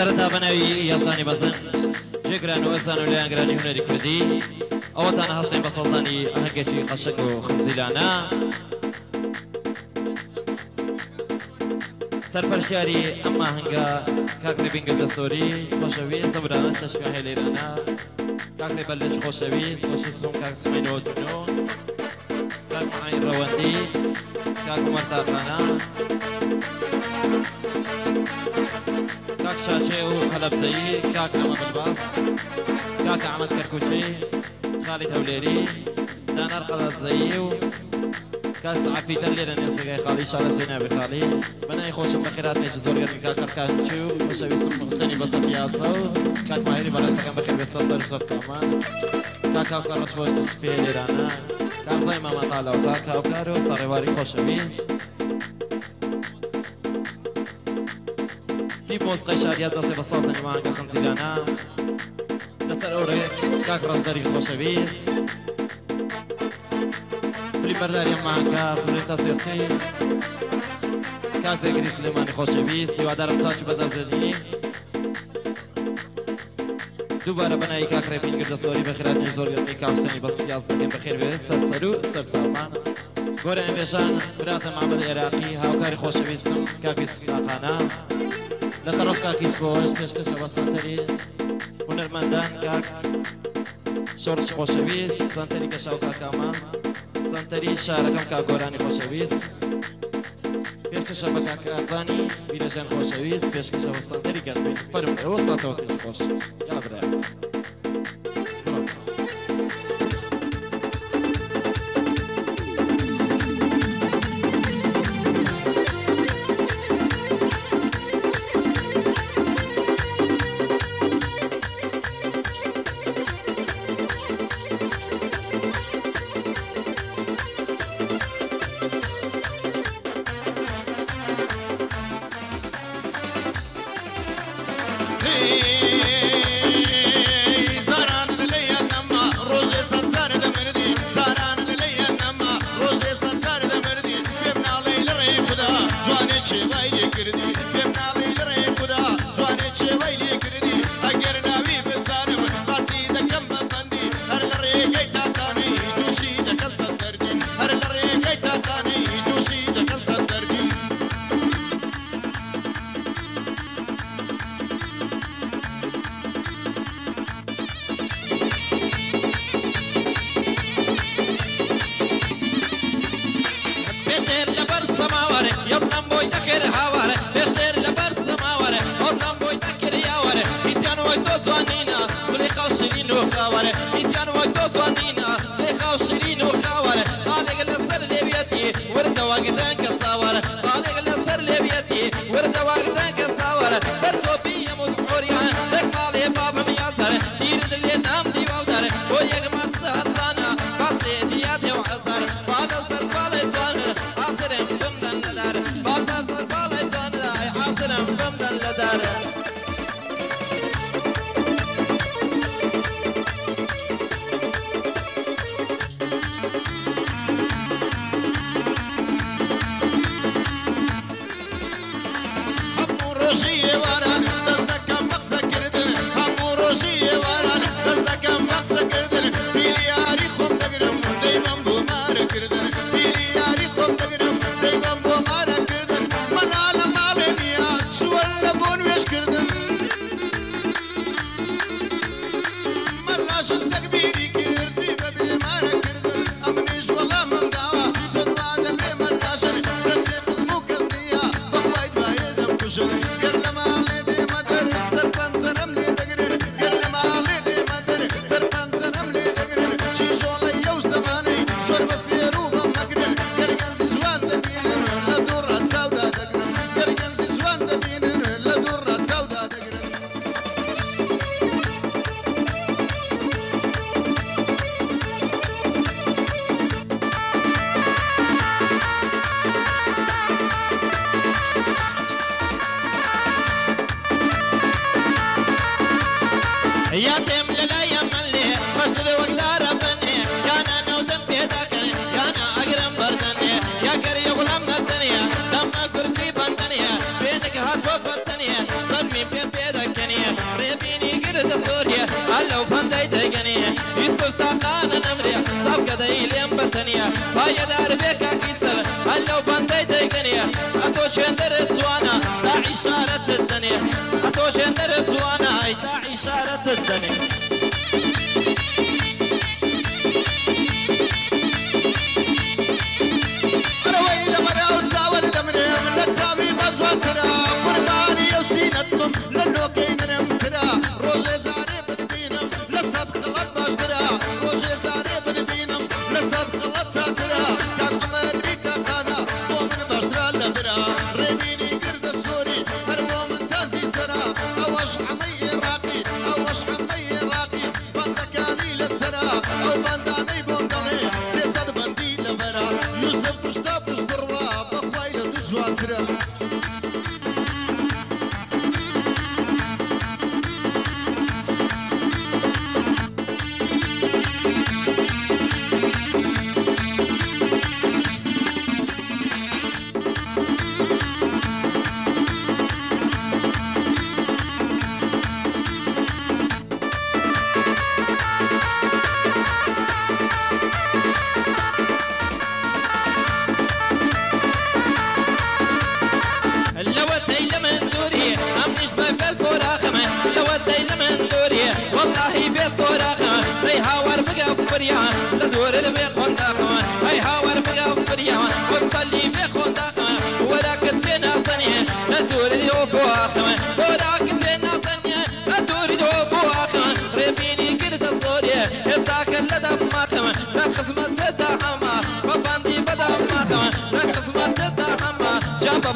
سەرەتا بەناوی یاسانی بەزن جێگران و ئەزان و لایەنگرانی هوەری کوردی ئەوەتان هەستین بە سەڵدانی ئەهەنگێکی قەشەک و خنجیلانە سەرپەرشیاری ئەمما هەنگا کاکری بینگە دەسۆری خۆشەویست زەبرانە چەشکە هێلێرانە کاکری بەلج خۆشەویست خۆشیست خۆم کاک سمینەوە جنۆ کاک معین ڕەوەندی کاک عمەر تاقانە کاک شاچێ و هەلەبزەیی کاک ئەمە بەرباس کاک ئەحمەد کەرکوچی خاڵی هەولێری دانار قەڵەزەیی و کاس عفیتە لێرە نێسەگای خاڵی شارە سێنا بخاڵی بەنای خۆشم بەخێرات نێکی زۆر گەرمی کاک کەرکانچی و خۆشەویستم حسێنی بەسەر یاسە و کاک ماهری بەڵێنەکەم بەخێر بێستا سەر سەر سامان. کاک هاوکار ڕەش Një mos ka isha djetë dhe se pasat në një manga të në cigana Nësër ure ka krasderi të boshevis برداری مانگا پرین تصویر سین کازه گریش لیمانی خوشه بیس یو ادارم ساچو بدر زدین دوباره بنایی که اقربین گرده سوری بخیرات نیزور گرده کامشنی بس پیاز بخیر به سر سرو سر سلمان گوره این بیشان برات معبد عراقی هاوکاری خوشه بیستم که بیس فیلاقانه لە تەڕۆف کاکی سپۆش پێشکەشە بە سەنتەری هونەرمەندان کاک شۆڕش خۆشەویست سنتەری گەشاو کاکامان سنتەری شارەکەم کاگۆرانی خۆشەویست پێشکەشە بە کاکازانی بیرەژان خۆشەویست پێشکەشە بە سنتەری گەرمین فەرم ئەوە ساتەوە خۆش یا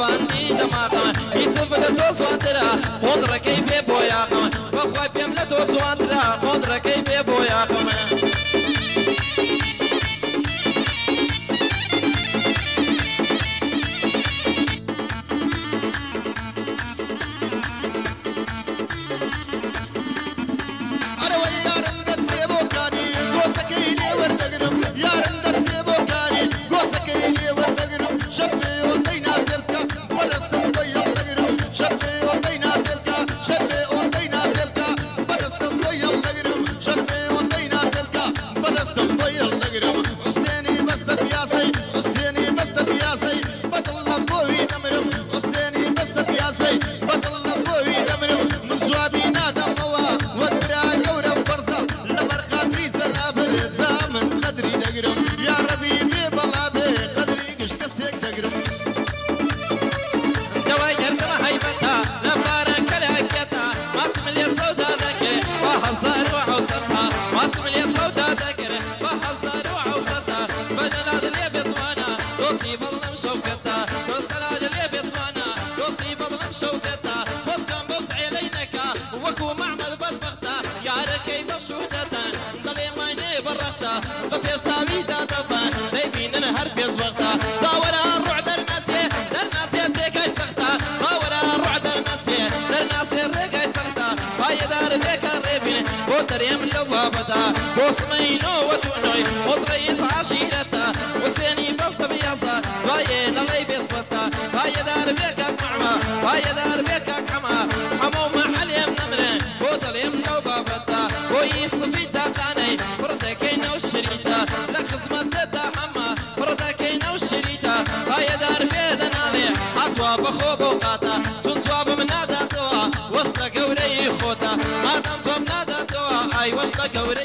بەباندی دەماقەوە هیچم لە تۆ سواترا خۆنڕەکەی پێ بۆ یاقەوە بەخوای پێم لە تۆ بيضة وسمينو وتونوي وطريز عشيرتا وسيني بس بيضة باي نلي بيصبتا باي دار بيكك معما باي دار بيكك حما حمو ما عليم نمرة ودليم لو بابتا. ويصفي تاقاني بردكي نو شريتا. خصمة بيتا حما بردكي نو شريتا. باي دار بيضة نالي عطوا بخوبو قا I was not going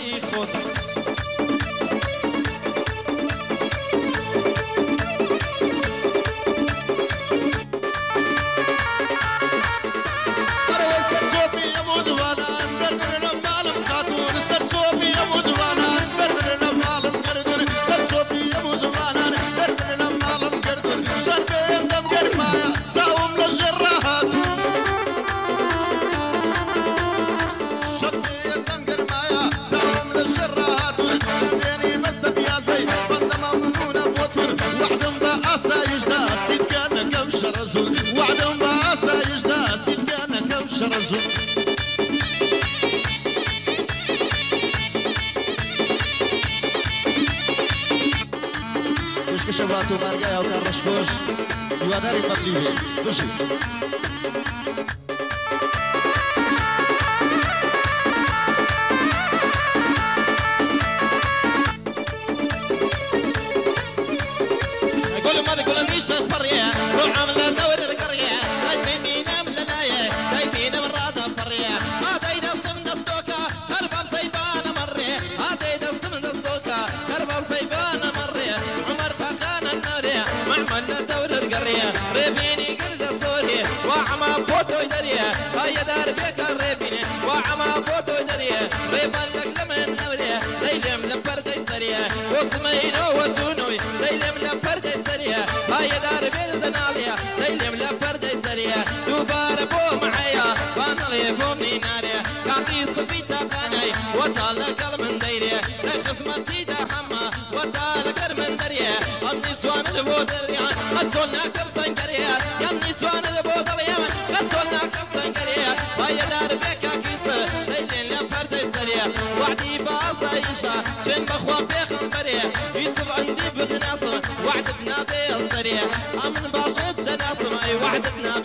شرزو مش كشبلاتو بارقا يا وكار رشبوش يواداري مطلوبة بشي شخص بريا روح عملة وسمينو ودونوي ليلم لبردي سريا هيا دار بيك دناليا. ليلم لبردي سريا دوبار بو معايا. فانالي بو ميناريا. كاندي صفيتا قاناي وطالك من ديري خصمتي دا حما وطالك من دريا. أمني سوان البودريا قتلنا كرسن كريا يمني بيخن بريا يوسف عندي وعدتنا أمن باشد أي وعدتنا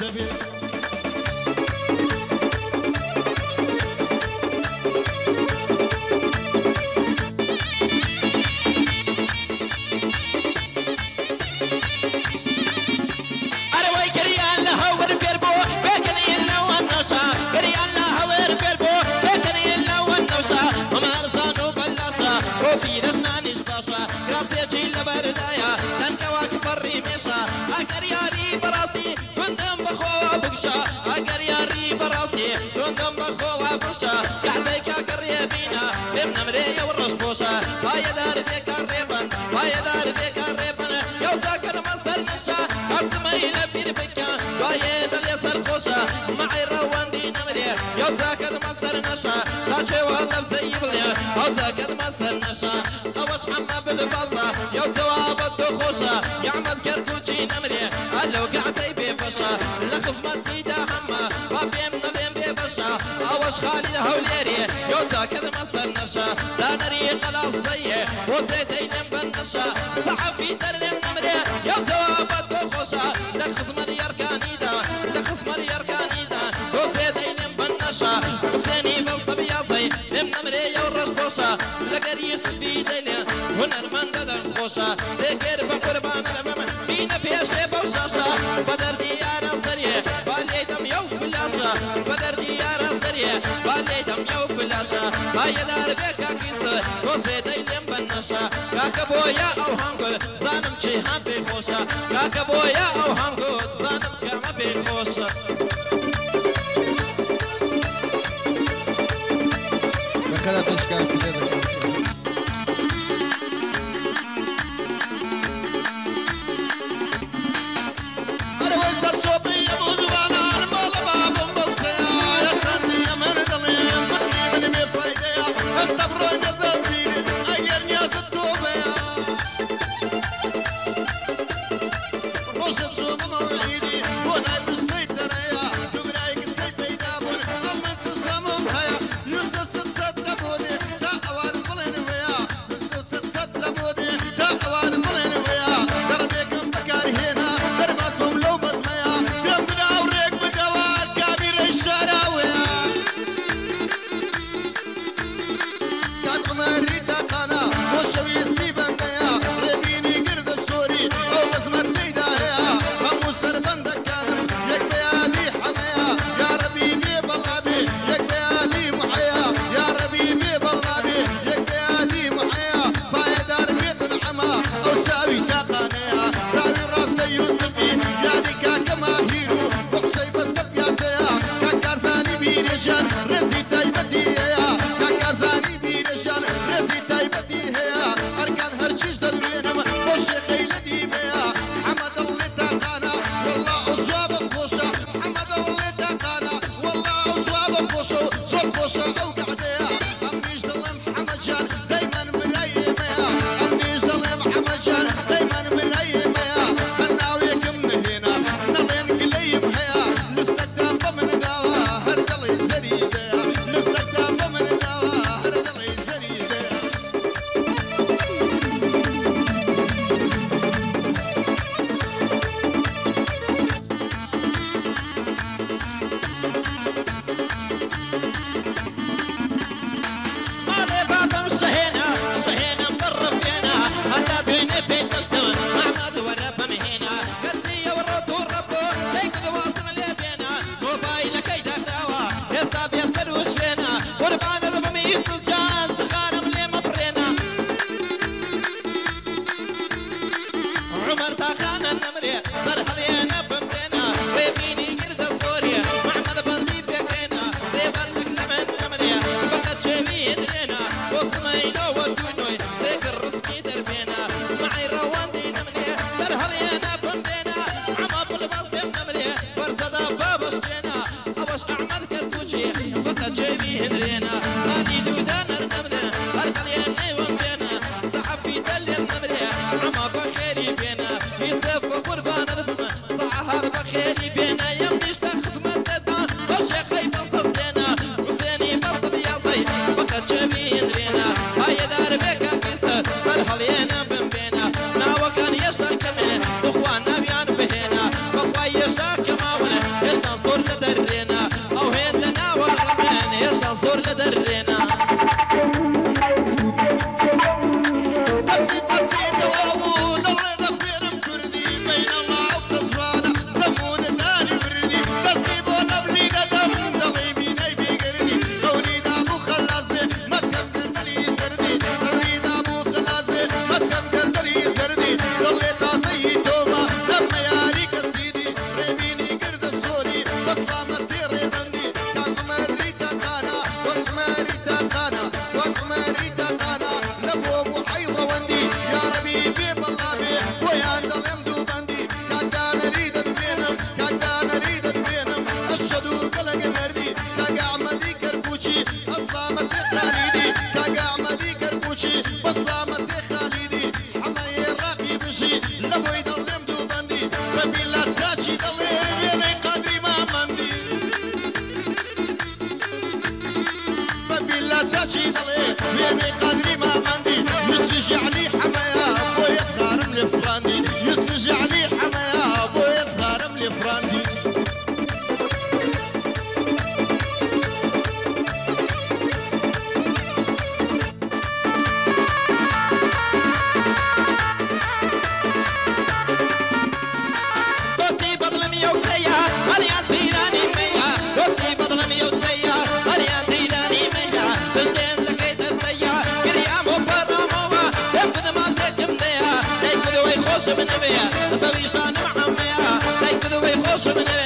بيم خوش بالباصا يو توابت خوشا يعمل كركوشي نمري. قالو قعدي بفشا لخصمت كيدا هما وبيم نبيم بفشا أوش خالد هوليري يو ذاكر مصر نشا لا نري خلاص زيه وزيتين بنشا صحفي ترلم نمري. يو توابت بخوشا لخصم اليركانيدا لخصم اليركانيدا وزيتين بنشا حسيني بلطب ياسي لم نمري يو رشبوشا لقر يوسفي ديلي هنر من قدر خوشا ذكر بقربان لمم بينا بيشي بوشاشا بدر ديار أصدريه باليدم يو فلاشا بدر ديار أصدريه باليدم يو فلاشا هاي دار بيكا كيس. وزيتين بنشا كاكا بويا أو هنقل زانم چی هم پی خوشا کاکا بویا أو گود زانم کم پی خوشا başımın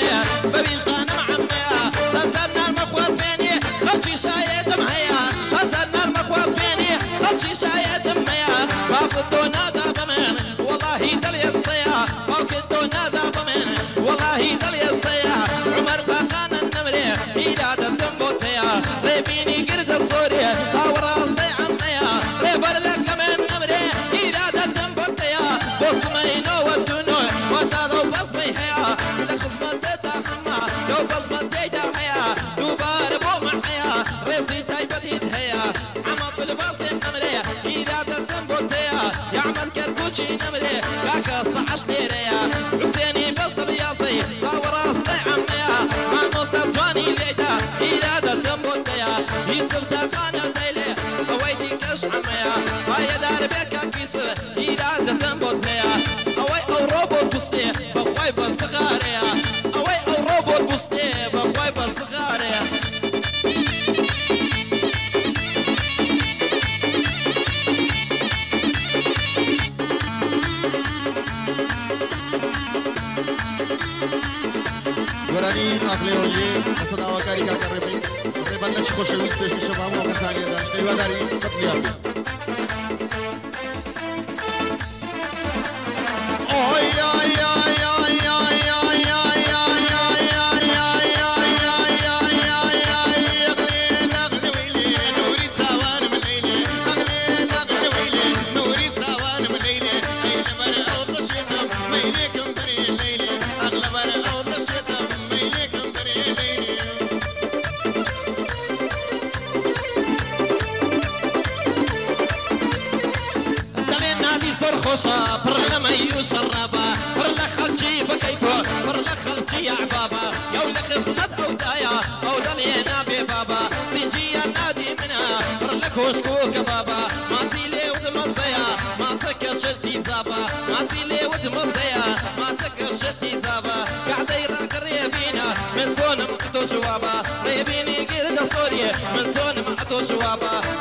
גוררים אך לעולים, הסדרה וקריקה קרמית, ובנדש חושבים ספיישל שבאמו קסניה, שני ודרים, תתליאבי.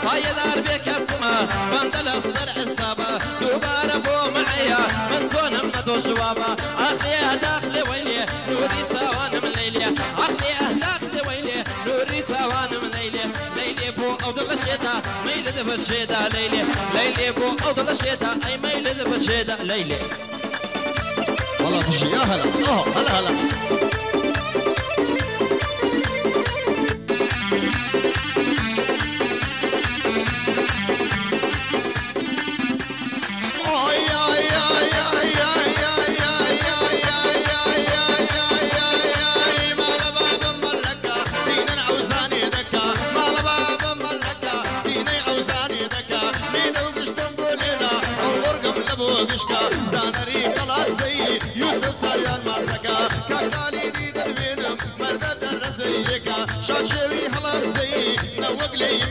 پایدار بێ کەسمە بەندە لە سەر حسابە دووبارە بۆ معەیە من زۆنم نە تۆ شوابە ئەخلێ هەداخ لێ وەیلێ نوری چاوانم لەیلێ ئەخلێ ئەهداخ لێ وەیلێ نوری چاوانم لەیلێ لەیلێ بۆ ئەو دڵە شێتا مەیلە دەبەچێدا لەیلێ لەیلێ بۆ ئەو دڵە شێتا ئەی مەیلە دەبەچێدا والله بشي يا هلا. آه هلا هلا.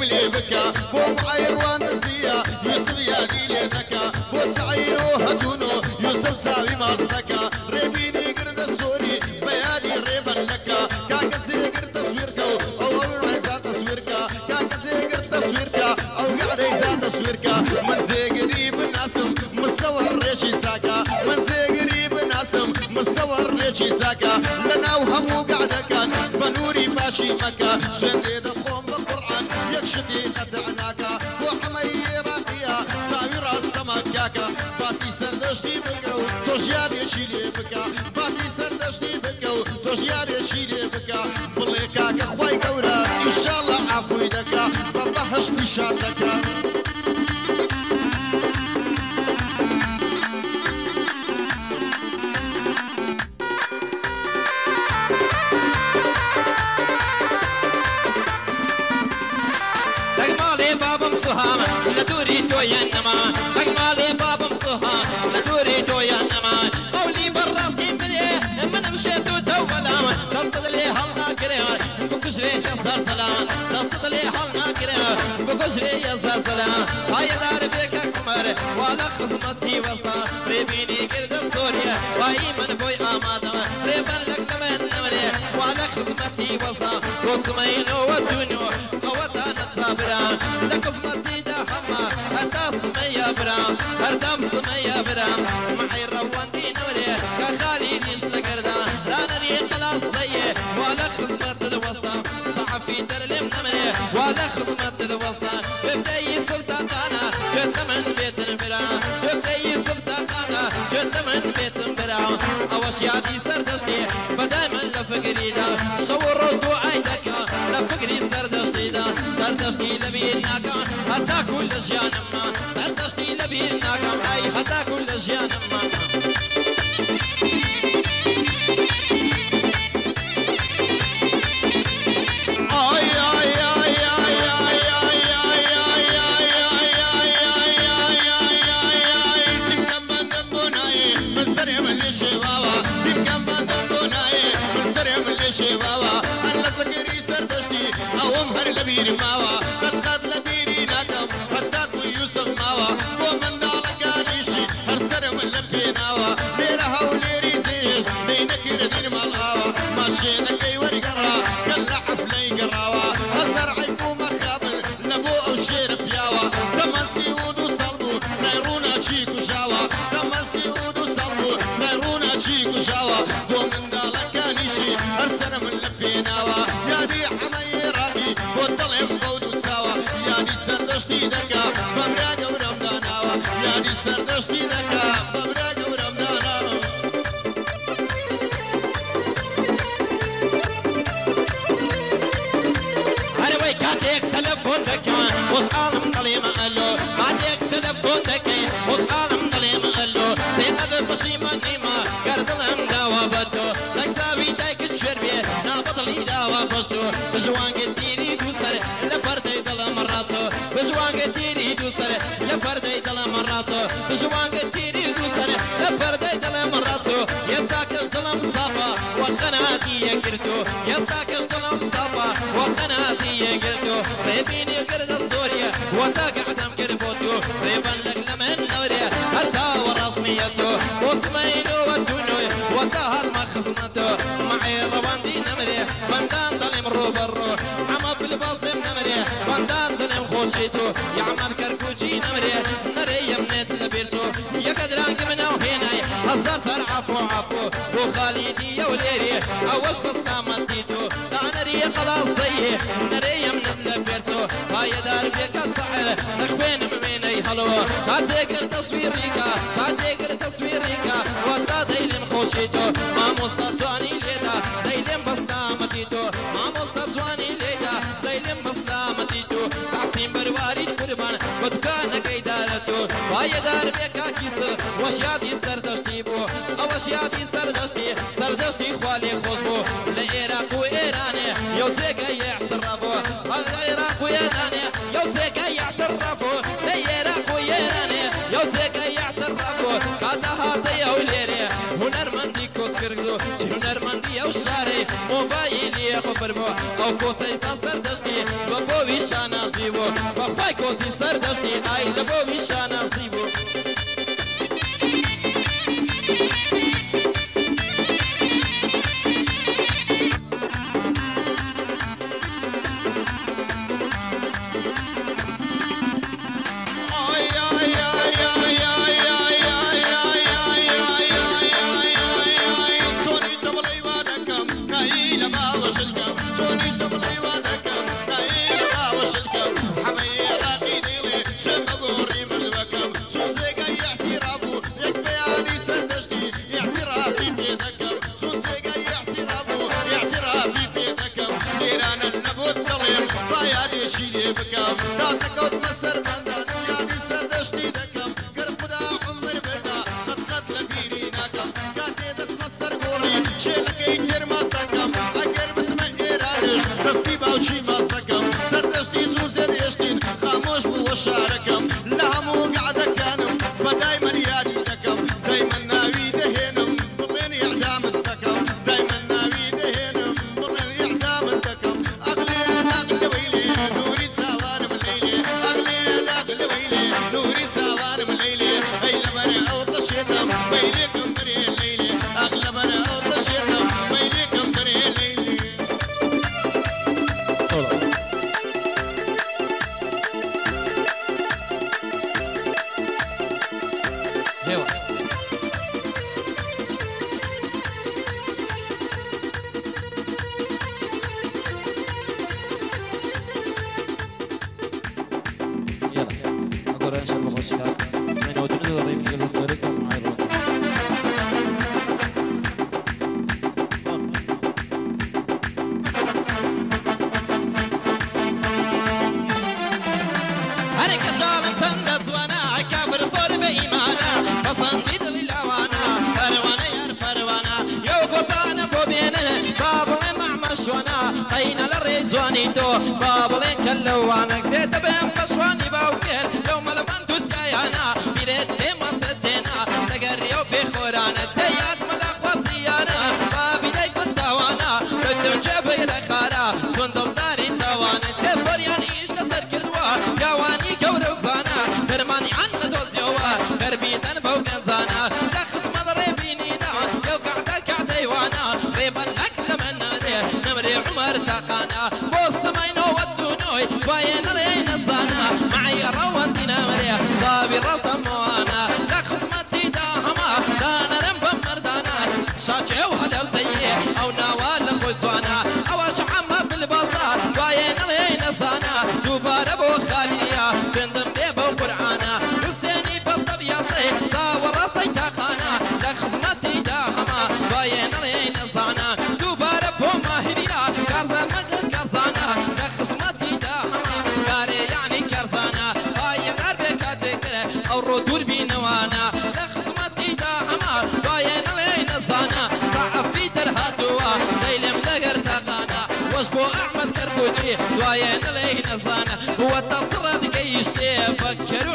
نوق لي يملي بكا بو معيروان نسيا يوسف يا دي مازنكا ريبيني قرد بيادي ريبا كاكا سيقر تصويركا أو أو عايزة تصويركا. كاكا سيقر تصويركا أو قاعد عايزة تصويركا. من زي مصور ريشي ساكا من زي قريب الناسم مصور ريشي ساكا لنا وهمو كان بنوري مكة سندي Ciebie wyka, bazi serdecznie كريم بكشري يا صار سلام. تصطدلي هلنا كريم بكشري يا صار سلام. هاي دار بك اكمر ولا خصمتي وسطا ريبيني قرد سوريا واي من بوي آمادم. ريبن لك لمن نمري ولا خصمتي وسطا وسمين ودنيو اوتانا صابرا لقسمتي دهما هدا سمية برا هردام سمية برا معي على خصمة تتوصى ببداية سلطة خانة جد من بيت انفرا ببداية سلطة خانة جد من بيت انفرا أوش يادي سردشتي. بدايما لفكري دا شور دعاي دكا لفكري سردشتي دا سردشتي لبير ناكا. حتى كل جيانما سردشتي لبير ناكا. هاي حتى كل جيانما بەتۆ لە چاوی دایکت شێوێ نابەتڵی داوا بەشۆ بژوانگە تیری دووسەر لە پەردەی دڵم ڕاچۆ بژوانگە تیری دووسەر لە پەردەی دڵم ڕاچۆ بژوانگە تیری دووسەر لە پەردەی دڵم ڕاچۆ ئێستا کەس دڵم سافا وەخەناتی یەکردو ئێستا خيتو يا عمان كركوجي نمري نري يمنت لبيرتو. يا كدرانك منا وهناي هزار صار عفو عفو. وخالدي يا وليري أوش بسنا منتيتو نري خلاص زيه نري يمنت لبيرتو. هاي دار فيك السحر نخوين مميني هلوا ما تقر تصويريكا ما تقر تصويريكا وتا دايلم خوشيتو. ما مستطاني بێدار بێ کاکیسە وەش یادی سەردەشتی بوو ئەوەش یادی سەردەشتی سەردەشتی خوالێ خۆش بوو و ئێرانێ یو جێگە یاحتڕەبوو ئەو و ئێرانێ یو جێگە یاحتڕەبوو باینی خو فرمو او کوسی سر دشتی لبو ویشان زیبو بخوای کوسی سر دشتی ای لبو ویشان زیبو دوایە نڵێی نەزانە وە تەسڕەت گەیشتێ بەکەرو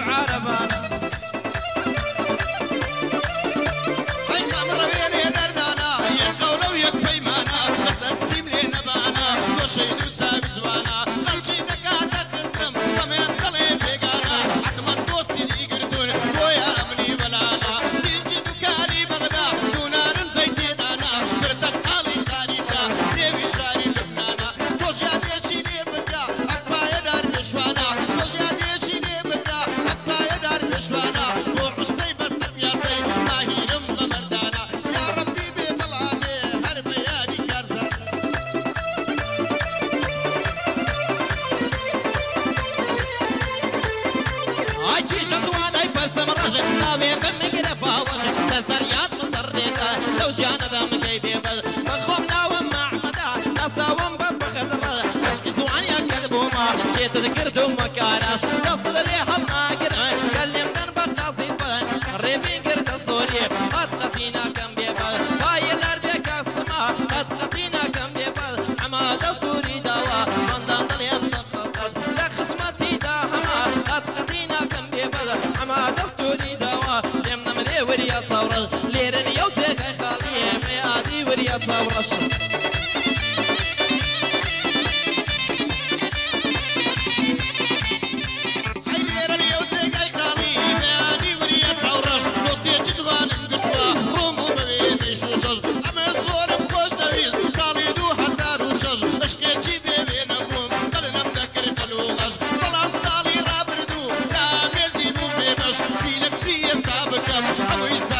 sabe que a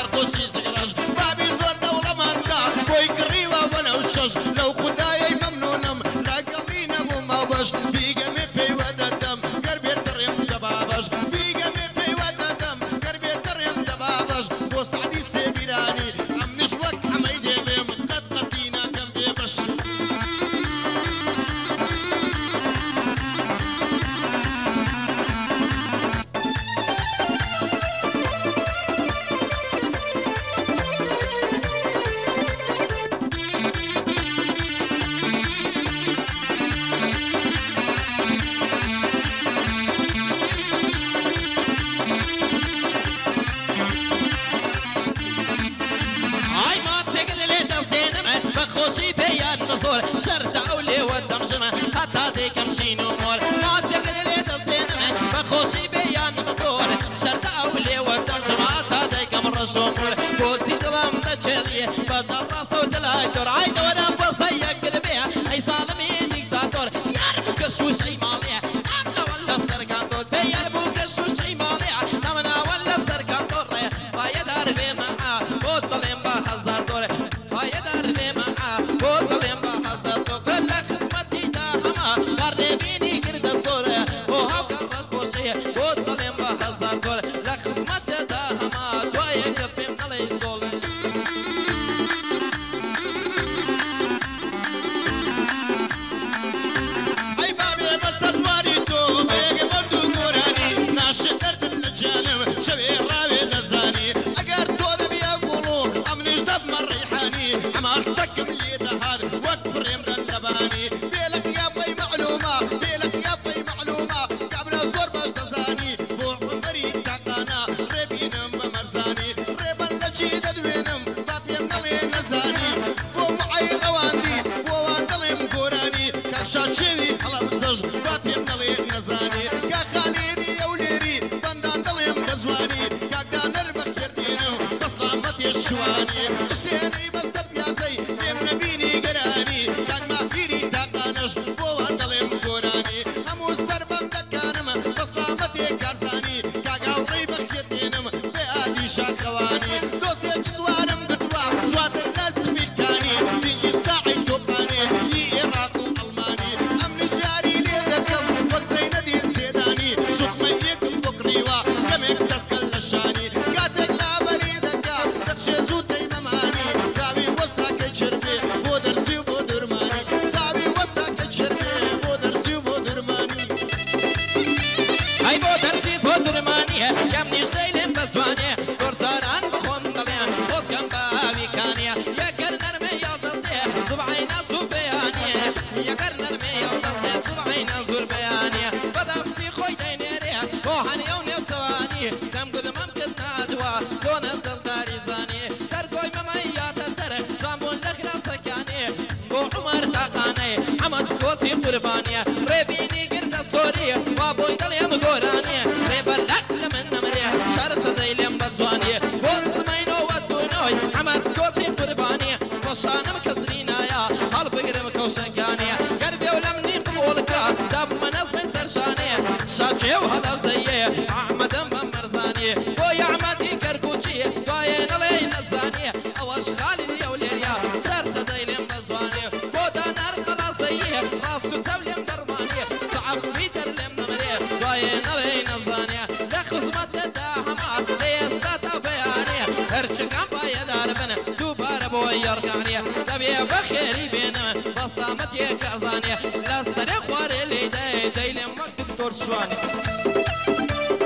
rastlamat yegarzane La sere khwareli dey deylem mak doktor şuan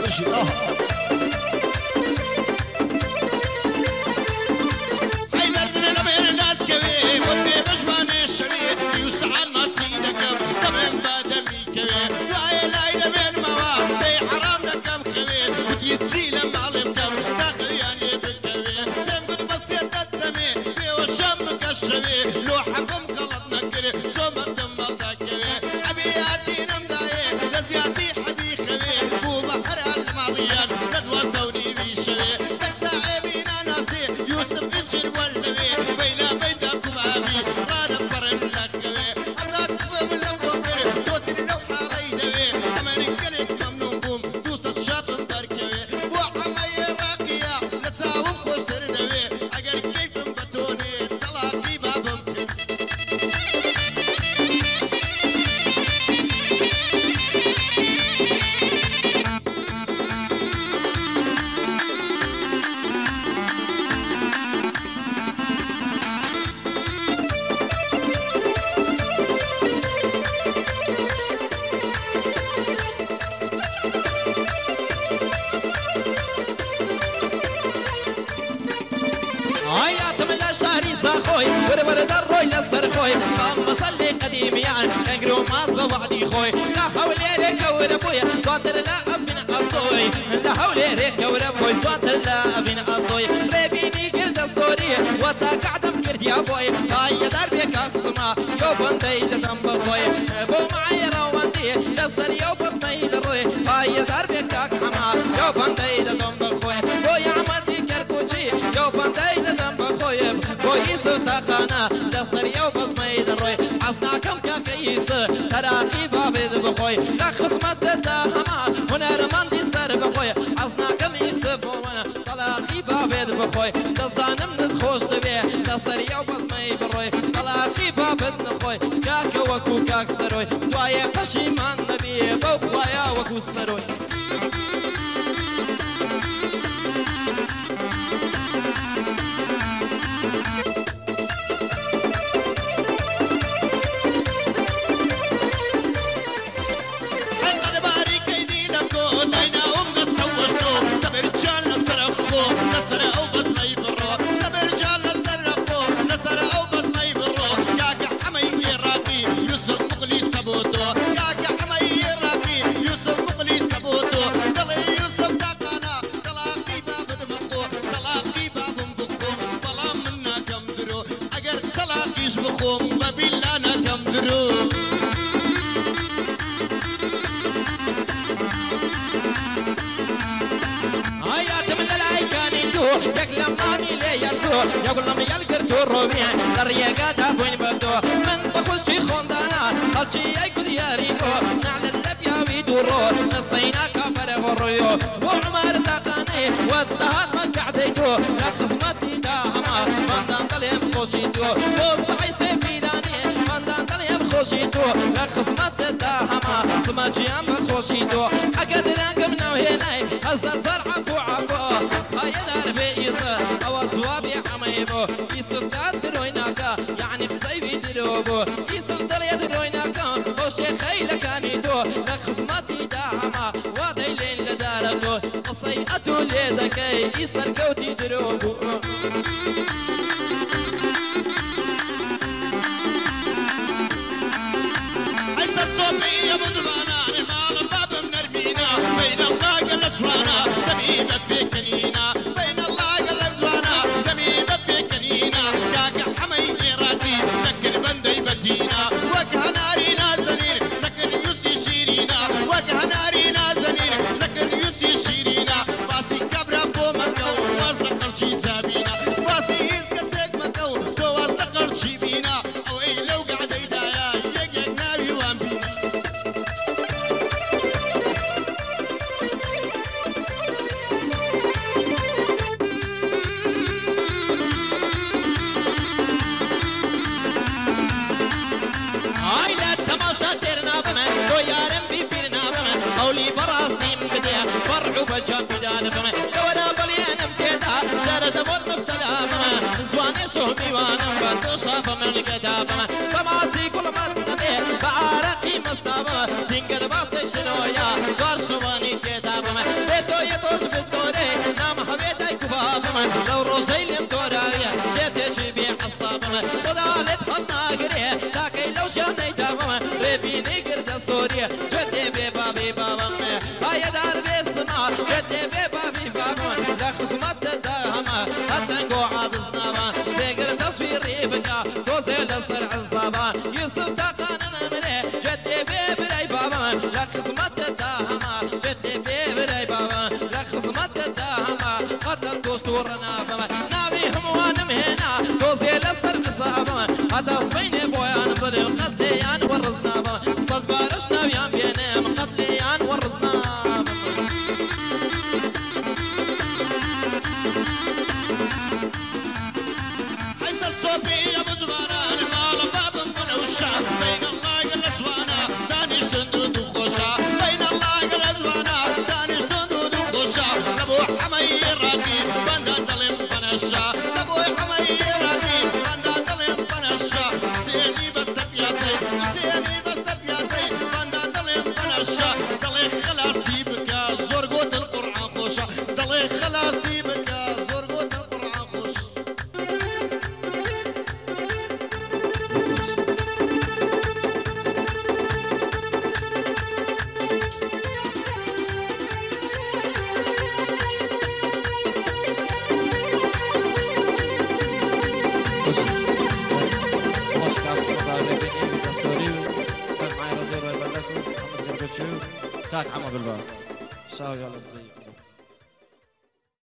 Kuşi ah. آياتم لشاري زاخوي بربر دروي لسر خوي اللهم صلي قديم يعني انقرو ماس بوعدي خوي لا حولي ريك وربويا سواتر لا افن اصوي لا حولي ريك وربوي سواتر لا افن اصوي ريبيني قلت الصوري وطا قعدم كرت يا بوي هاي دربك السما يو بنتي لدم بوي بو معي روانتي لسر يو بس ميد هاي دربك اكحما يو بنتي و تاقانە لە سەریا و بەزمەی دەڕۆی. حەزناکەم کاکەیسە تەراقی بابێت بخۆی لە خزمەت دەدا هەما هونەرمەندی سەر بخۆی حەزناکەم ئیسە بۆ منە تەلاقی بابێت بخۆی دەزانم دت خۆش دەبێ لە سەریا و بەزمەی بڕۆی تەلاقی بابت نەخۆی. کاکە وەکو کاکسەرۆی دوایە پەشیمان نەبیێ بەو خوایە وەکو سەرۆی. خوشیدو لخزمت دهما سمجیم خوشیدو اگر رنگم نوهنای هزار زر عفو عفو. خیل عربی ایزا أو توابی عمیبو ایسو داد رویناکا یعنی بسیوی دلوبو ایسو دلید رویناکا خوشی خیل کانیدو لخزمتی دهما وادی لین لدارتو. قصی اتو لیدکی ایسر کوتی